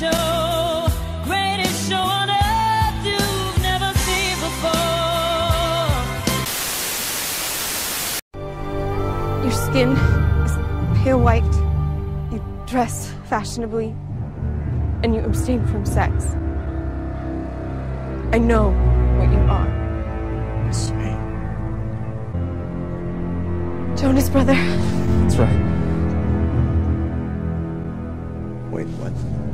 Your skin is pale white. You dress fashionably. And you abstain from sex. I know what you are. It's me. Jonas, brother. That's right. Wait, what?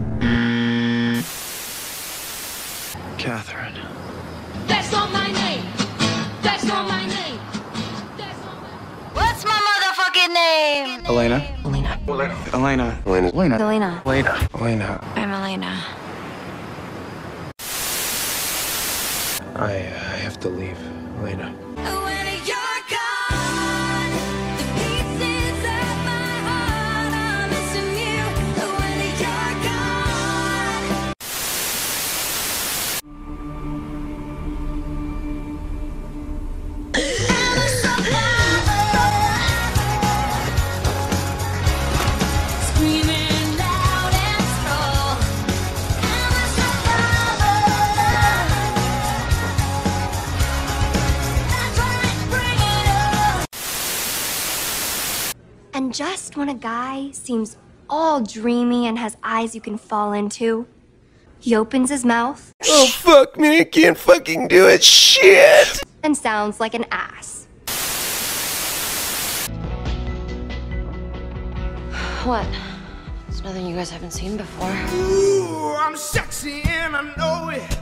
Catherine. That's not my name. That's not my name. That's not my What's my motherfucking name? Elena. Elena. Elena. Elena. Elena. Elena. Elena. Elena. I'm Elena. I, uh, I have to leave. Elena. When just when a guy seems all dreamy and has eyes you can fall into, he opens his mouth Oh, fuck me. I can't fucking do it. Shit. and sounds like an ass. What? It's nothing you guys haven't seen before. Ooh, I'm sexy and I know it.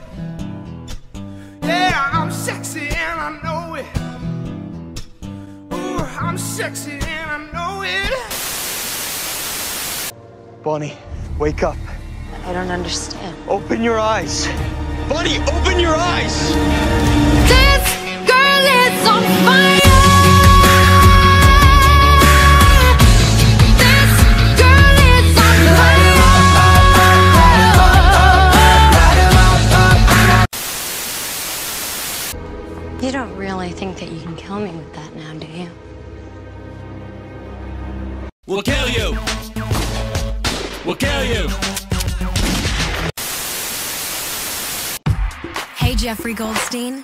Yeah, I'm sexy and I know it. Ooh, I'm sexy and I know it. Bonnie, wake up. I don't understand. Open your eyes. Bonnie, open your eyes. This girl is on fire. This girl is on fire. You don't really think that you can kill me with that now, do you? We'll kill you. We'll kill you. Hey, Jeffrey Goldstein.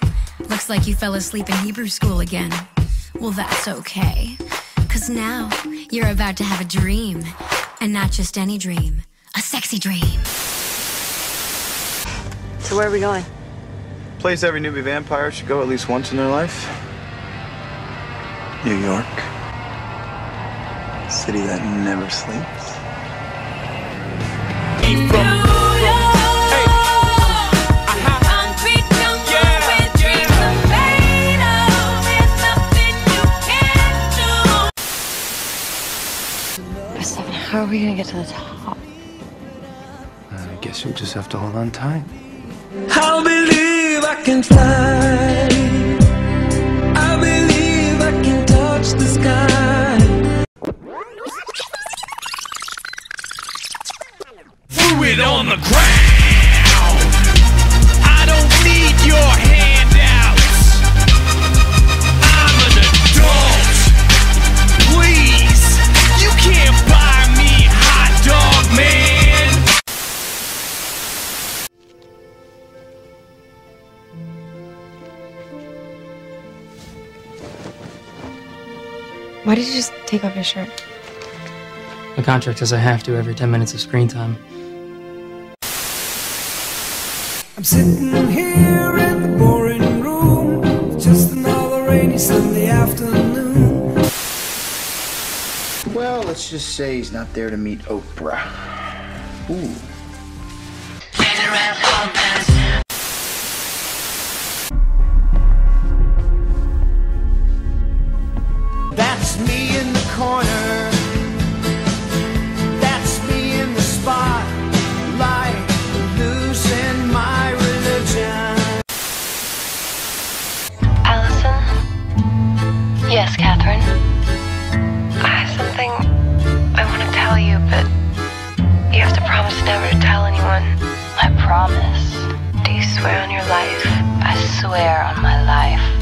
Looks like you fell asleep in Hebrew school again. Well, that's okay. Because now you're about to have a dream. And not just any dream, a sexy dream. So where are we going? Place every newbie vampire should go at least once in their life. New York. City that never sleeps. Uh-huh. can't do. How are we gonna get to the top? Uh, I guess you'll just have to hold on tight. I believe I can fly. Why did you just take off your shirt? The contract says I have to every 10 minutes of screen time. I'm sitting here in the boring room. Just another rainy Sunday afternoon. Well, let's just say he's not there to meet Oprah. Ooh. Corner. That's me in the losing my religion. Allison? Yes, Catherine? I have something I want to tell you, but you have to promise never to tell anyone. I promise. Do you swear on your life? I swear on my life.